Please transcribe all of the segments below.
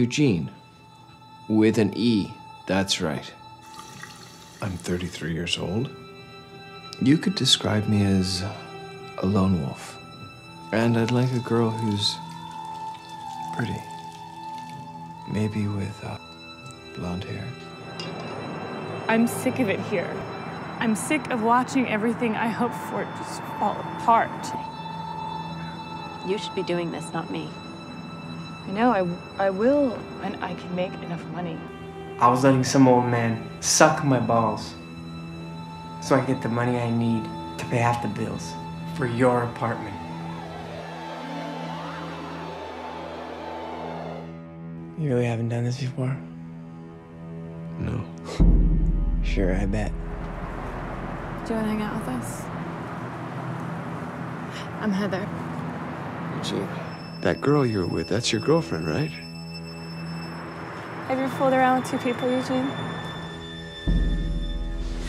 Eugene. With an E. That's right. I'm 33 years old. You could describe me as a lone wolf. And I'd like a girl who's pretty. Maybe with uh, blonde hair. I'm sick of it here. I'm sick of watching everything I hope for just fall apart. You should be doing this, not me. I know, I, I will when I can make enough money. I was letting some old man suck my balls so I get the money I need to pay half the bills for your apartment. You really haven't done this before? No. Sure, I bet. Do you want to hang out with us? I'm Heather. Eugene. That girl you were with, that's your girlfriend, right? Have you fooled around with two people, Eugene?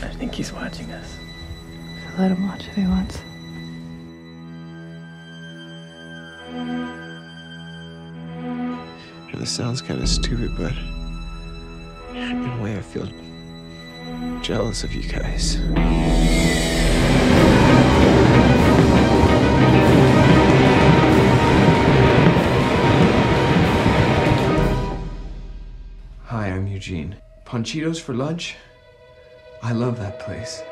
I think he's watching us. So Let him watch if he wants. And this sounds kind of stupid, but in a way, I feel jealous of you guys. Eugene. Panchitos for lunch? I love that place.